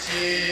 Jesus.